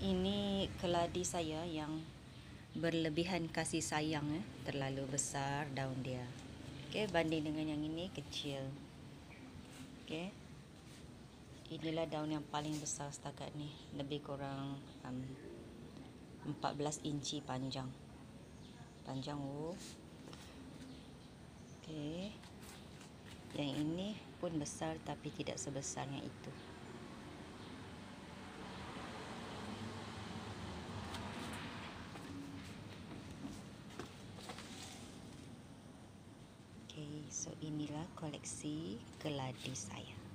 ini keladi saya yang berlebihan kasih sayang eh. terlalu besar daun dia. Okey banding dengan yang ini kecil. Okey. Inilah daun yang paling besar setakat ni. Lebih kurang um, 14 inci panjang. Panjang oh. Okey. Yang ini pun besar tapi tidak sebesar yang itu Okay, so inilah koleksi keladi saya.